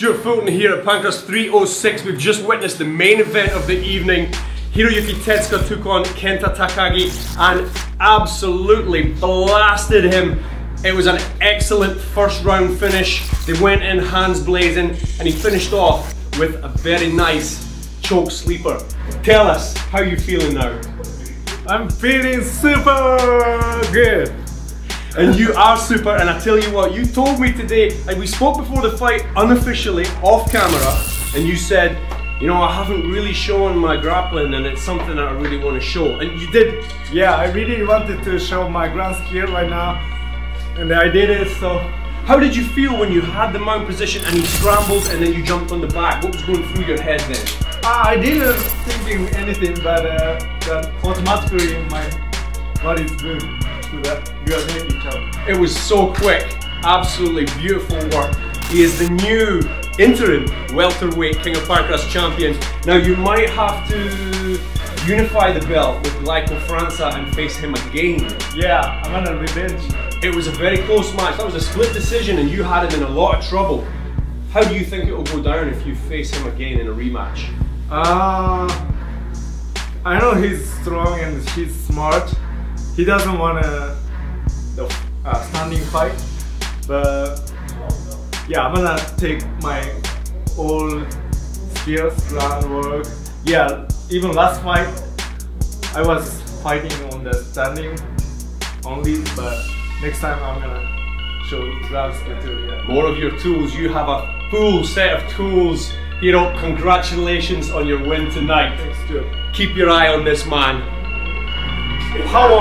Stewart Fulton here at Pancrase 306. We've just witnessed the main event of the evening. Hiroyuki Tetsuka took on Kenta Takagi and absolutely blasted him. It was an excellent first round finish. They went in hands blazing and he finished off with a very nice choke sleeper. Tell us, how you feeling now? I'm feeling super good. And you are super, and I tell you what, you told me today, and we spoke before the fight unofficially, off camera, and you said, you know, I haven't really shown my grappling, and it's something that I really want to show. And you did. Yeah, I really wanted to show my ground skill right now, and I did it, so. How did you feel when you had the mount position and he scrambled and then you jumped on the back? What was going through your head then? Uh, I didn't think anything, but uh, that automatically my body's good that. You are making job. It was so quick. Absolutely beautiful work. He is the new interim welterweight King of Pancrase champion. Now you might have to unify the belt with Glaico França and face him again. Yeah, I'm on a revenge. It was a very close match. That was a split decision and you had him in a lot of trouble. How do you think it will go down if you face him again in a rematch? Uh, I know he's strong and he's smart. He doesn't want a uh, standing fight, but yeah, I'm gonna take my old skills, groundwork. Yeah, even last fight, I was fighting on the standing only, but next time I'm gonna show ground too. Yeah. More of your tools. You have a full set of tools. Hiro, congratulations on your win tonight. Thanks, Stewart. Keep your eye on this man. 你怕不